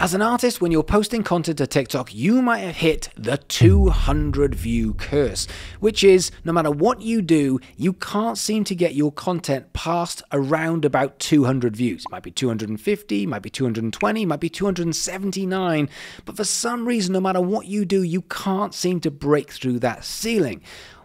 As an artist, when you're posting content to TikTok, you might have hit the 200 view curse, which is no matter what you do, you can't seem to get your content past around about 200 views. It might be 250, might be 220, might be 279, but for some reason, no matter what you do, you can't seem to break through that ceiling.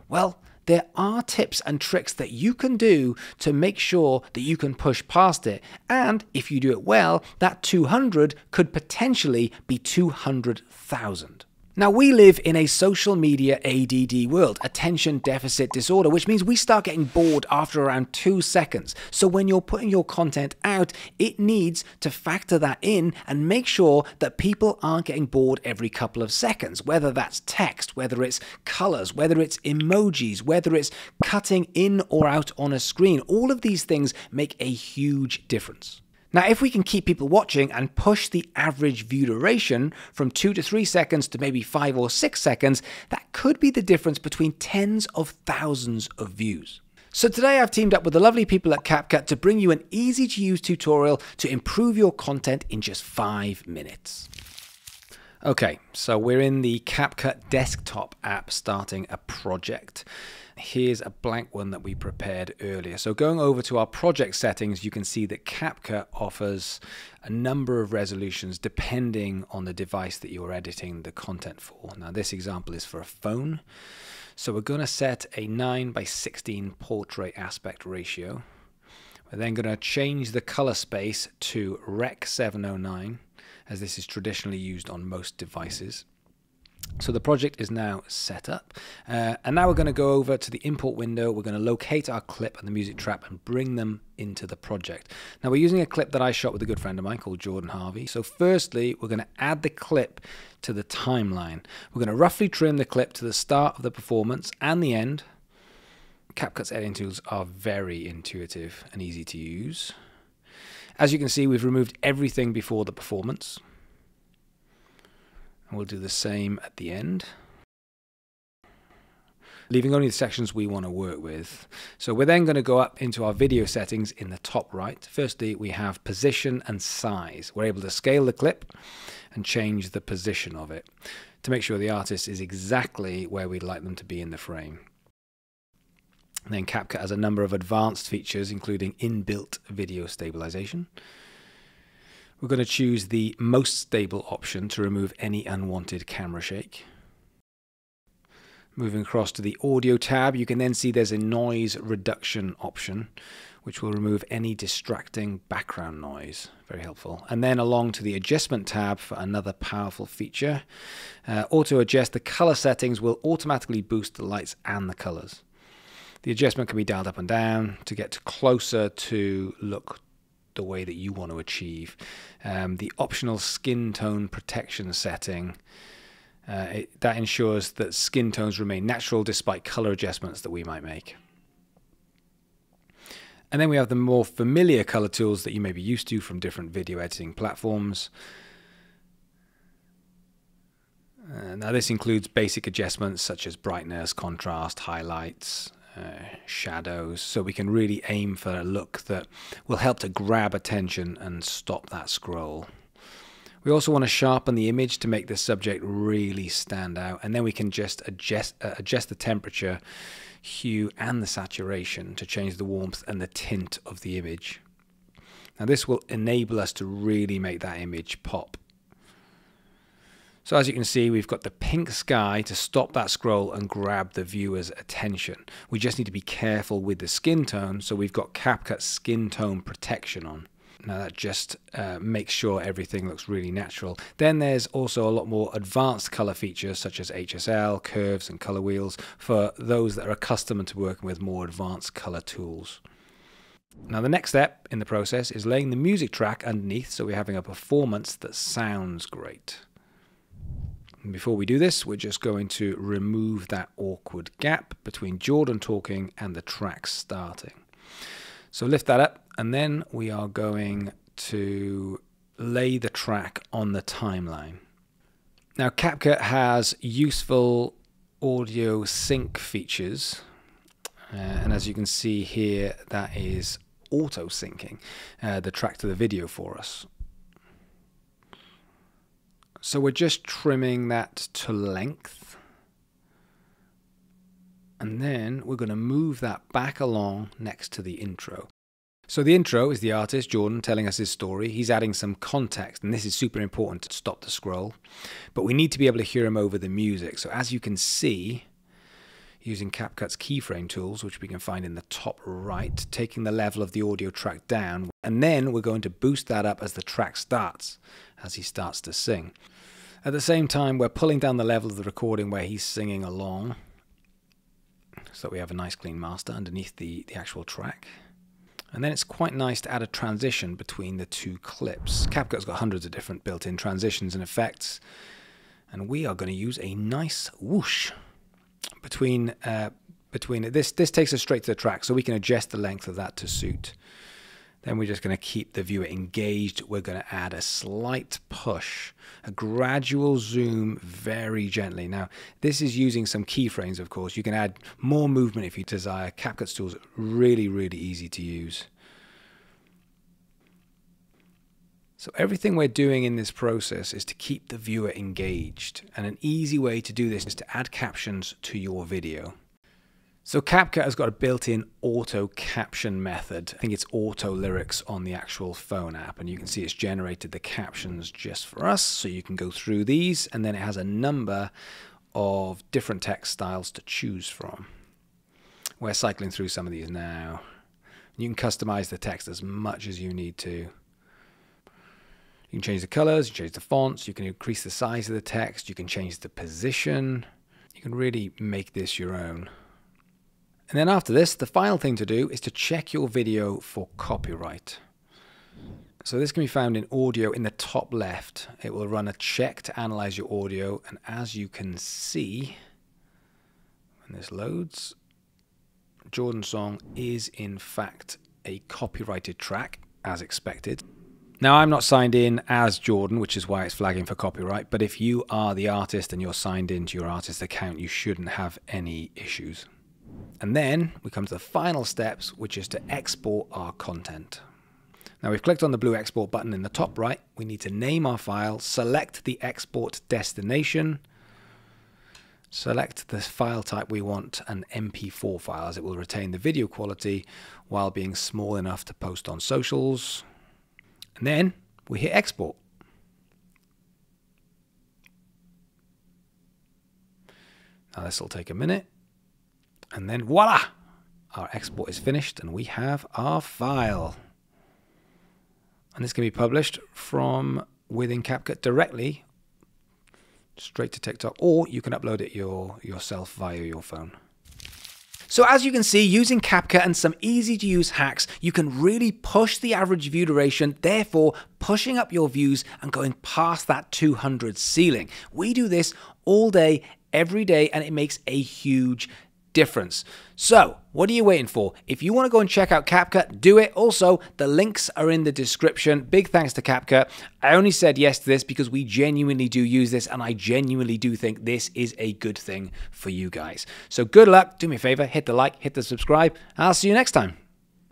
Well, there are tips and tricks that you can do to make sure that you can push past it. And if you do it well, that 200 could potentially be 200,000. Now, we live in a social media ADD world, attention deficit disorder, which means we start getting bored after around two seconds. So, when you're putting your content out, it needs to factor that in and make sure that people aren't getting bored every couple of seconds, whether that's text, whether it's colors, whether it's emojis, whether it's cutting in or out on a screen. All of these things make a huge difference. Now, if we can keep people watching and push the average view duration from two to three seconds to maybe five or six seconds, that could be the difference between tens of thousands of views. So today I've teamed up with the lovely people at CapCut to bring you an easy to use tutorial to improve your content in just five minutes. Okay, so we're in the CapCut desktop app starting a project here's a blank one that we prepared earlier. So going over to our project settings, you can see that CapCut offers a number of resolutions depending on the device that you're editing the content for. Now this example is for a phone. So we're going to set a 9 by 16 portrait aspect ratio. We're then going to change the color space to Rec 709 as this is traditionally used on most devices. So the project is now set up. Uh, and now we're going to go over to the import window. We're going to locate our clip and the music trap and bring them into the project. Now we're using a clip that I shot with a good friend of mine called Jordan Harvey. So firstly, we're going to add the clip to the timeline. We're going to roughly trim the clip to the start of the performance and the end. CapCut's editing tools are very intuitive and easy to use. As you can see, we've removed everything before the performance. And we'll do the same at the end. Leaving only the sections we want to work with. So we're then going to go up into our video settings in the top right. Firstly, we have position and size. We're able to scale the clip and change the position of it to make sure the artist is exactly where we'd like them to be in the frame. Then CapCut has a number of advanced features, including inbuilt video stabilization, we're going to choose the most stable option to remove any unwanted camera shake. Moving across to the audio tab, you can then see there's a noise reduction option, which will remove any distracting background noise. Very helpful. And then along to the adjustment tab for another powerful feature. Uh, auto adjust the color settings will automatically boost the lights and the colors. The adjustment can be dialed up and down to get closer to look the way that you want to achieve. Um, the optional skin tone protection setting. Uh, it, that ensures that skin tones remain natural despite color adjustments that we might make. And then we have the more familiar color tools that you may be used to from different video editing platforms. Uh, now, this includes basic adjustments such as brightness, contrast, highlights, uh, shadows so we can really aim for a look that will help to grab attention and stop that scroll. We also want to sharpen the image to make the subject really stand out and then we can just adjust, uh, adjust the temperature, hue and the saturation to change the warmth and the tint of the image. Now this will enable us to really make that image pop. So as you can see, we've got the pink sky to stop that scroll and grab the viewer's attention. We just need to be careful with the skin tone, so we've got CapCut skin tone protection on. Now that just uh, makes sure everything looks really natural. Then there's also a lot more advanced color features such as HSL, curves and color wheels for those that are accustomed to working with more advanced color tools. Now the next step in the process is laying the music track underneath so we're having a performance that sounds great. Before we do this, we're just going to remove that awkward gap between Jordan talking and the track starting. So lift that up, and then we are going to lay the track on the timeline. Now, CapCut has useful audio sync features. Uh, and as you can see here, that is auto syncing uh, the track to the video for us. So we're just trimming that to length. And then we're going to move that back along next to the intro. So the intro is the artist, Jordan, telling us his story. He's adding some context, and this is super important to stop the scroll. But we need to be able to hear him over the music. So as you can see, using CapCut's keyframe tools, which we can find in the top right, taking the level of the audio track down, and then we're going to boost that up as the track starts, as he starts to sing. At the same time, we're pulling down the level of the recording where he's singing along, so that we have a nice clean master underneath the, the actual track. And then it's quite nice to add a transition between the two clips. CapCut's got hundreds of different built-in transitions and effects. And we are going to use a nice whoosh between uh, between it. this. This takes us straight to the track, so we can adjust the length of that to suit. Then we're just going to keep the viewer engaged. We're going to add a slight push, a gradual zoom very gently. Now, this is using some keyframes, of course. You can add more movement if you desire. CapCut's tools really, really easy to use. So everything we're doing in this process is to keep the viewer engaged. And an easy way to do this is to add captions to your video. So CapCut has got a built-in auto caption method. I think it's auto lyrics on the actual phone app and you can see it's generated the captions just for us so you can go through these and then it has a number of different text styles to choose from. We're cycling through some of these now. You can customize the text as much as you need to. You can change the colors, you change the fonts, you can increase the size of the text, you can change the position. You can really make this your own. And then after this, the final thing to do is to check your video for copyright. So this can be found in audio in the top left. It will run a check to analyze your audio. And as you can see, when this loads, Jordan Song is in fact a copyrighted track, as expected. Now, I'm not signed in as Jordan, which is why it's flagging for copyright. But if you are the artist and you're signed into your artist account, you shouldn't have any issues. And then we come to the final steps, which is to export our content. Now we've clicked on the blue export button in the top right. We need to name our file, select the export destination, select the file type we want, an MP4 file as it will retain the video quality while being small enough to post on socials. And then we hit export. Now this will take a minute. And then voila! Our export is finished and we have our file. And this can be published from within CapCut directly straight to TikTok, or you can upload it your, yourself via your phone. So as you can see, using CapCut and some easy to use hacks, you can really push the average view duration, therefore pushing up your views and going past that 200 ceiling. We do this all day, every day, and it makes a huge difference. So, what are you waiting for? If you want to go and check out CapCut, do it. Also, the links are in the description. Big thanks to CapCut. I only said yes to this because we genuinely do use this and I genuinely do think this is a good thing for you guys. So, good luck. Do me a favor, hit the like, hit the subscribe. I'll see you next time.